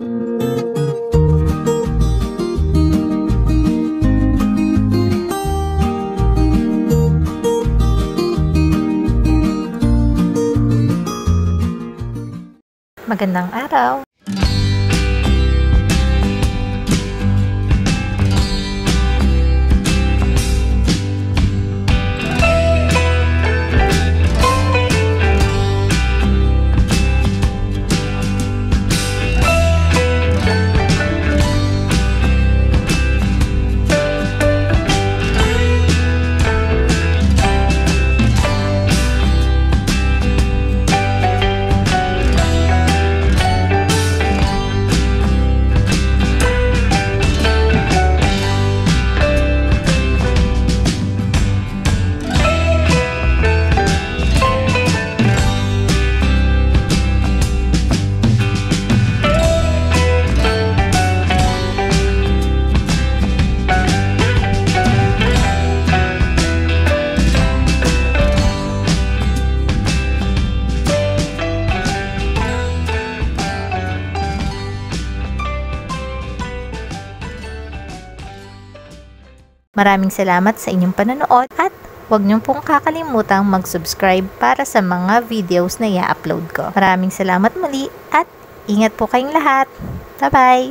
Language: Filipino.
Magandang araw! Maraming salamat sa inyong panonood at huwag niyo pong kakalimutang mag-subscribe para sa mga videos na i-upload ko. Maraming salamat muli at ingat po kayong lahat. Bye-bye!